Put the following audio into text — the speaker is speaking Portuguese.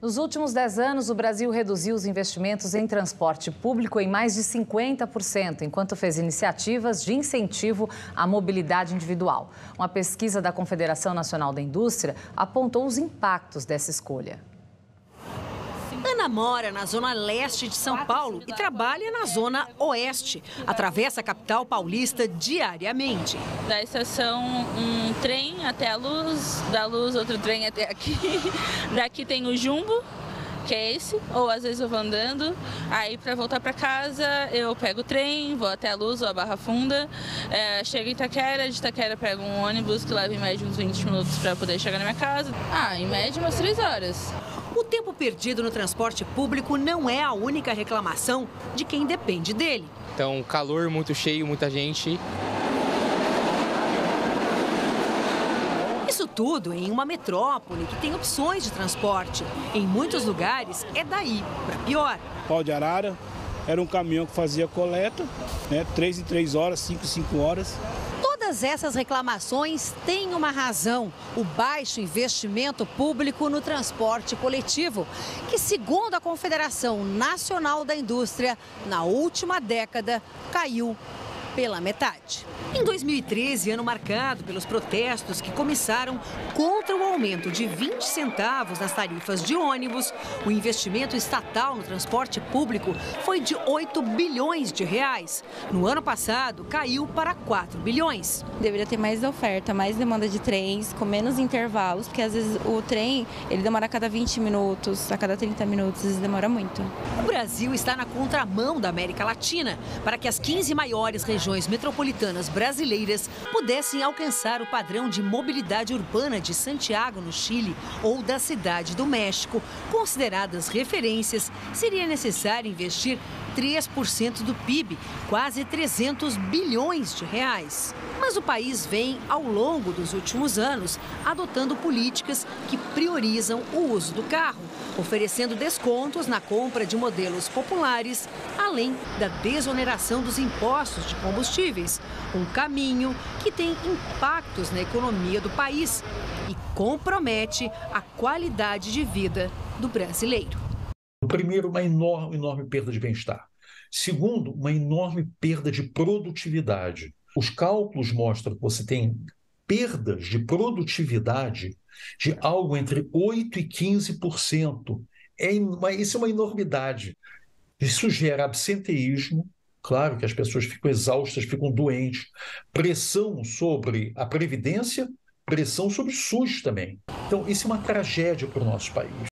Nos últimos 10 anos, o Brasil reduziu os investimentos em transporte público em mais de 50%, enquanto fez iniciativas de incentivo à mobilidade individual. Uma pesquisa da Confederação Nacional da Indústria apontou os impactos dessa escolha. Ana mora na zona leste de São Paulo e trabalha na zona oeste. Atravessa a capital paulista diariamente. Da estação, um trem até a luz, da luz, outro trem até aqui. Daqui tem o Jumbo, que é esse, ou às vezes eu vou andando, aí para voltar para casa eu pego o trem, vou até a Luz ou a Barra Funda, é, chego em Itaquera, de Itaquera pego um ônibus que leva em média uns 20 minutos para poder chegar na minha casa. Ah, em média umas 3 horas. O tempo perdido no transporte público não é a única reclamação de quem depende dele. Então, calor muito cheio, muita gente. Isso tudo em uma metrópole que tem opções de transporte. Em muitos lugares é daí para pior. Pau de Arara era um caminhão que fazia coleta, né? Três em três horas, cinco em cinco horas. Todas essas reclamações têm uma razão: o baixo investimento público no transporte coletivo, que, segundo a Confederação Nacional da Indústria, na última década caiu pela metade. Em 2013, ano marcado pelos protestos que começaram contra o aumento de 20 centavos nas tarifas de ônibus, o investimento estatal no transporte público foi de 8 bilhões de reais. No ano passado, caiu para 4 bilhões. Deveria ter mais oferta, mais demanda de trens, com menos intervalos, porque às vezes o trem ele demora a cada 20 minutos, a cada 30 minutos, às vezes demora muito. O Brasil está na contramão da América Latina para que as 15 maiores regiões metropolitanas brasileiras pudessem alcançar o padrão de mobilidade urbana de Santiago, no Chile, ou da Cidade do México, consideradas referências, seria necessário investir 3% do PIB, quase 300 bilhões de reais. Mas o país vem, ao longo dos últimos anos, adotando políticas que priorizam o uso do carro, oferecendo descontos na compra de modelos populares, além da desoneração dos impostos de combustíveis, um caminho que tem impactos na economia do país e compromete a qualidade de vida do brasileiro. Primeiro, uma enorme, enorme perda de bem-estar. Segundo, uma enorme perda de produtividade. Os cálculos mostram que você tem perdas de produtividade de algo entre 8% e 15%. É isso é uma enormidade. Isso gera absenteísmo, claro que as pessoas ficam exaustas, ficam doentes, pressão sobre a Previdência, pressão sobre o SUS também. Então, isso é uma tragédia para o nosso país.